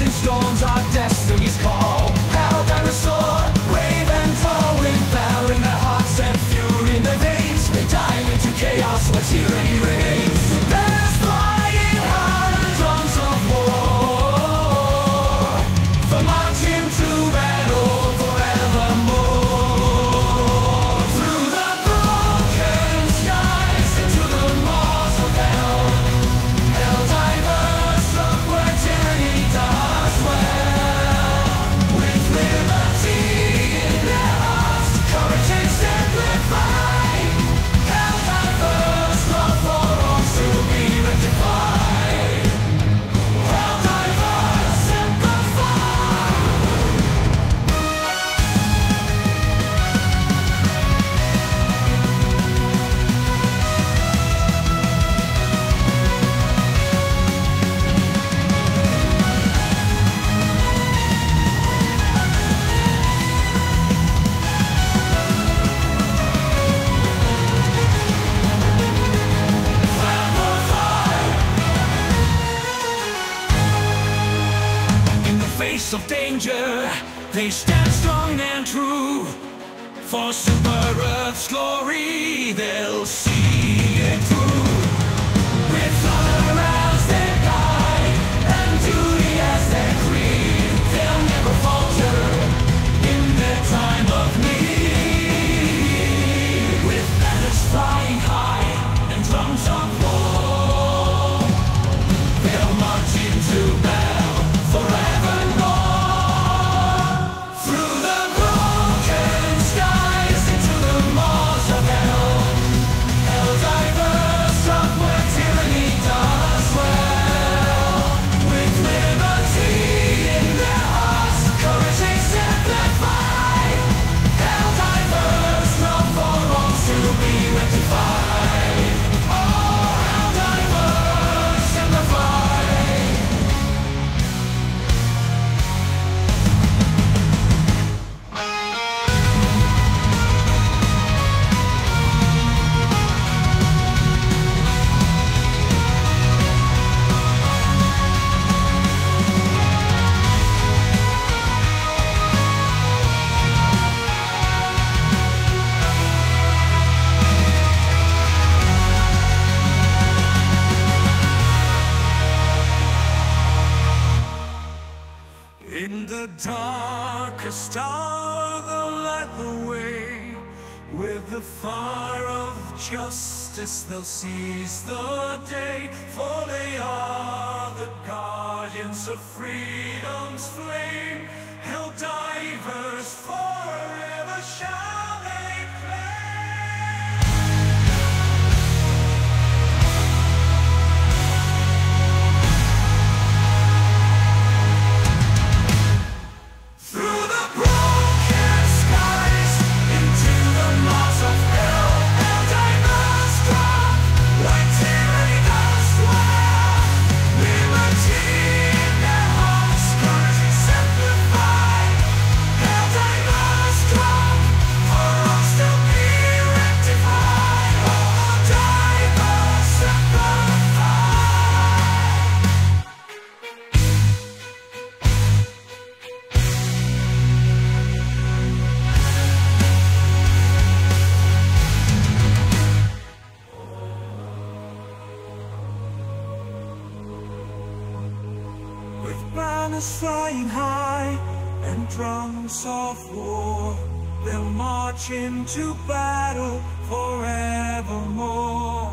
and storms, our destinies call. face of danger, they stand strong and true. For super Earth's glory, they'll In the darkest hour, thou light the way. With the fire of justice, they'll seize the day. For they are the guardians of freedom. is flying high and drums of war. They'll march into battle forevermore.